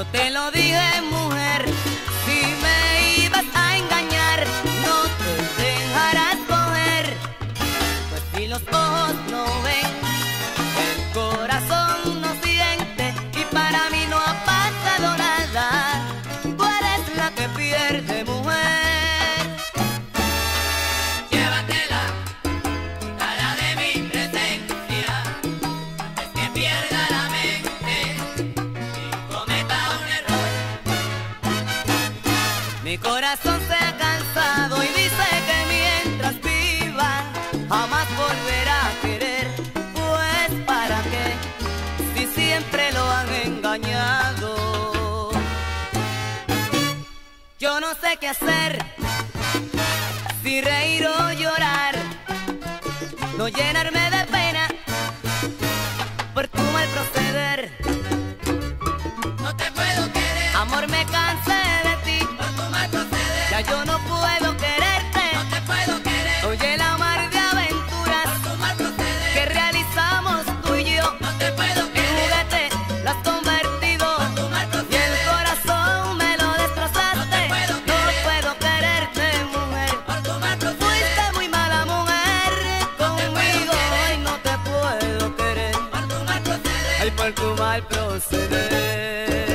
Yo te lo dije, mujer, si me ibas a engañar, no te dejarás coger. Pues si los ojos no ven, el corazón. corazón se ha cansado y dice que mientras viva jamás volverá a querer. Pues para qué, si siempre lo han engañado. Yo no sé qué hacer, si reír o llorar, no llenarme de pena por tu mal proceder. No te puedo querer. Amor, me cansa. vai proceder.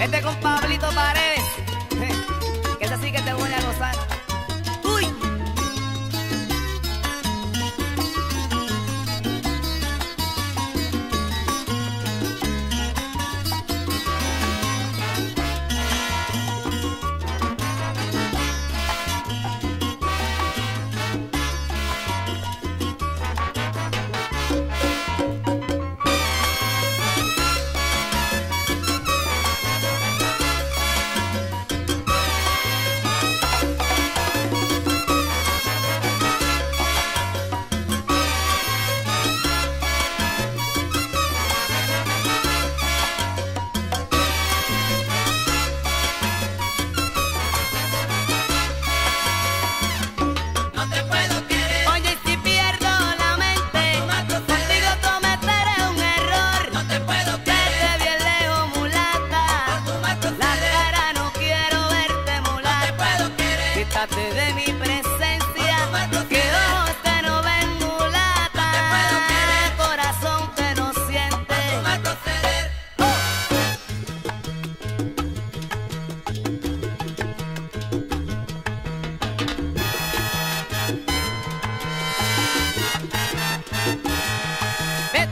Este con Pablito Paredes.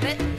bit.